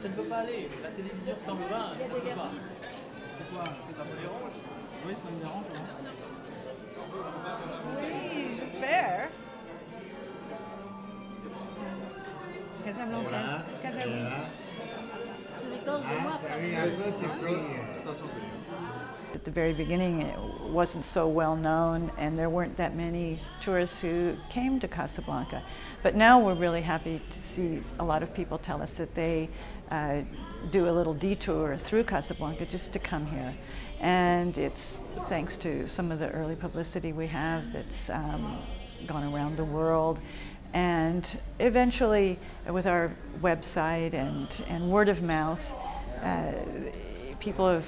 Ça ne peut pas aller. La télévision s'en va, ça ne peut pas. C'est quoi Ça me dérange? Oui, ça me dérange. Oui, j'espère. Casablanca, Casaoui. Tu décores de moi, Attention, At the very beginning, it wasn't so well known, and there weren't that many tourists who came to Casablanca. But now we're really happy to see a lot of people tell us that they uh, do a little detour through Casablanca just to come here. And it's thanks to some of the early publicity we have that's um, gone around the world. And eventually, with our website and, and word of mouth, uh, people have,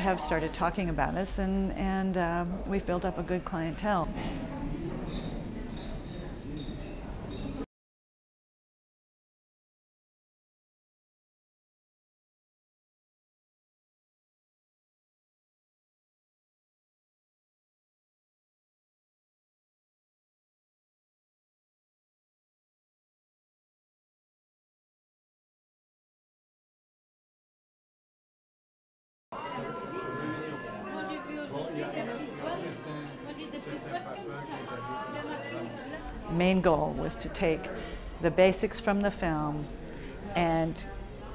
have started talking about us, and, and um, we've built up a good clientele. Main goal was to take the basics from the film and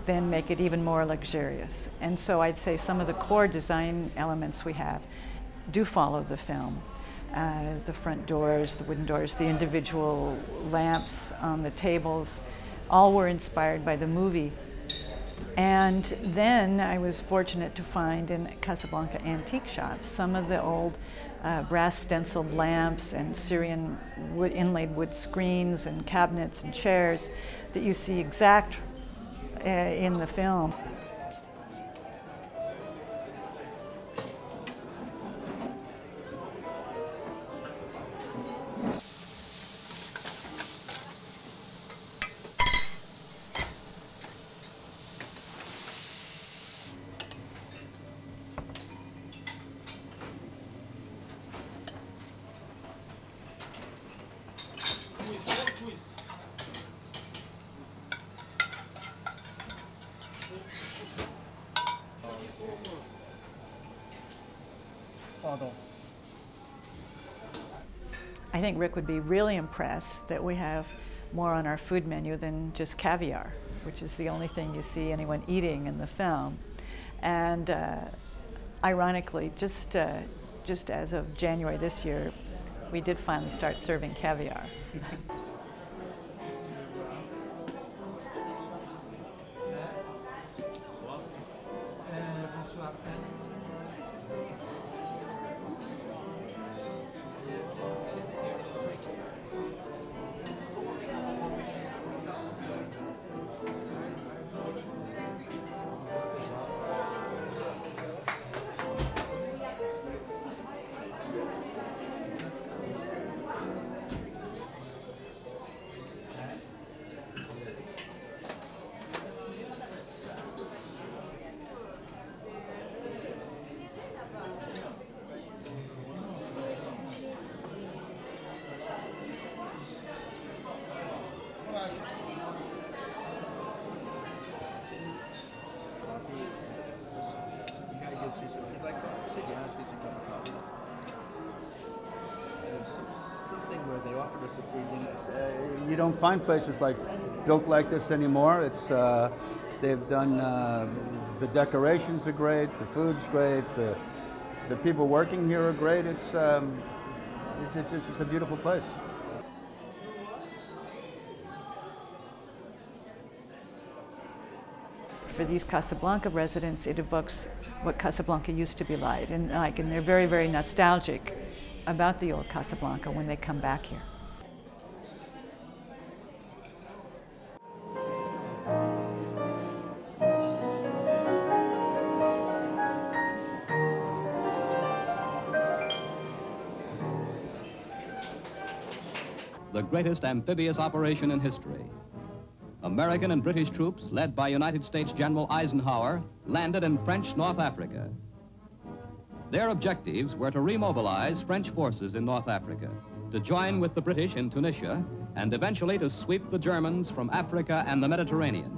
then make it even more luxurious. And so I'd say some of the core design elements we have do follow the film. Uh, the front doors, the wooden doors, the individual lamps on the tables, all were inspired by the movie. And then I was fortunate to find in Casablanca antique shops some of the old uh, brass stenciled lamps and Syrian wood, inlaid wood screens and cabinets and chairs that you see exact uh, in the film. I think Rick would be really impressed that we have more on our food menu than just caviar, which is the only thing you see anyone eating in the film. And uh, ironically, just, uh, just as of January this year, we did finally start serving caviar. you don't find places like built like this anymore. It's uh, they've done uh, the decorations are great, the food's great, the the people working here are great. It's um, it's, it's, it's just a beautiful place. For these Casablanca residents, it evokes what Casablanca used to be like, and like, and they're very, very nostalgic about the old Casablanca when they come back here. The greatest amphibious operation in history. American and British troops, led by United States General Eisenhower, landed in French North Africa. Their objectives were to remobilize French forces in North Africa, to join with the British in Tunisia, and eventually to sweep the Germans from Africa and the Mediterranean.